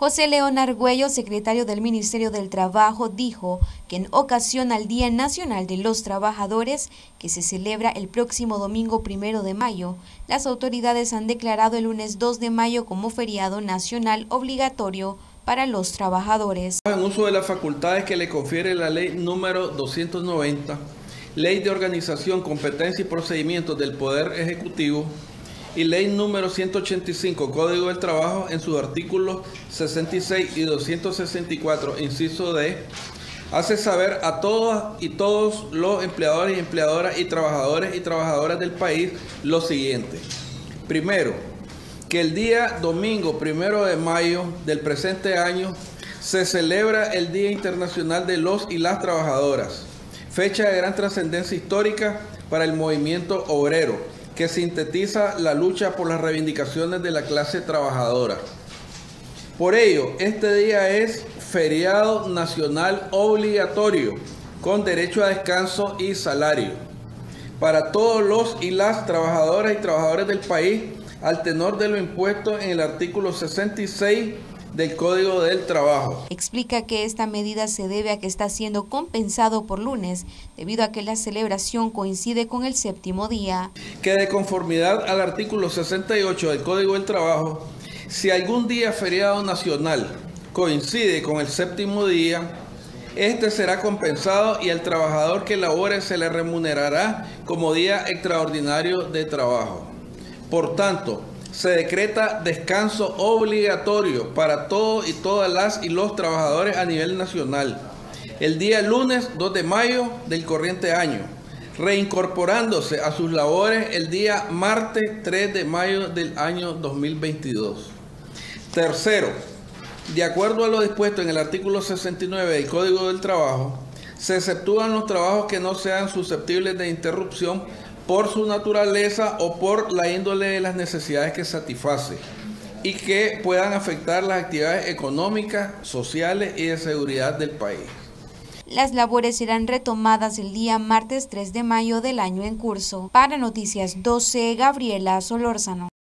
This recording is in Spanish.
José León Argüello, secretario del Ministerio del Trabajo, dijo que en ocasión al Día Nacional de los Trabajadores, que se celebra el próximo domingo primero de mayo, las autoridades han declarado el lunes 2 de mayo como feriado nacional obligatorio para los trabajadores. En uso de las facultades que le confiere la ley número 290, Ley de Organización, Competencia y Procedimientos del Poder Ejecutivo, y ley número 185, Código del Trabajo, en sus artículos 66 y 264, inciso D, hace saber a todas y todos los empleadores y empleadoras y trabajadores y trabajadoras del país lo siguiente. Primero, que el día domingo primero de mayo del presente año se celebra el Día Internacional de los y las Trabajadoras, fecha de gran trascendencia histórica para el movimiento obrero que sintetiza la lucha por las reivindicaciones de la clase trabajadora. Por ello, este día es feriado nacional obligatorio con derecho a descanso y salario para todos los y las trabajadoras y trabajadores del país al tenor de lo impuesto en el artículo 66 del Código del Trabajo. Explica que esta medida se debe a que está siendo compensado por lunes debido a que la celebración coincide con el séptimo día. Que de conformidad al artículo 68 del Código del Trabajo, si algún día feriado nacional coincide con el séptimo día, este será compensado y al trabajador que labore se le remunerará como día extraordinario de trabajo. Por tanto, se decreta descanso obligatorio para todos y todas las y los trabajadores a nivel nacional el día lunes 2 de mayo del corriente año, reincorporándose a sus labores el día martes 3 de mayo del año 2022. Tercero, de acuerdo a lo dispuesto en el artículo 69 del Código del Trabajo, se exceptúan los trabajos que no sean susceptibles de interrupción por su naturaleza o por la índole de las necesidades que satisface y que puedan afectar las actividades económicas, sociales y de seguridad del país. Las labores serán retomadas el día martes 3 de mayo del año en curso. Para Noticias 12, Gabriela Solórzano.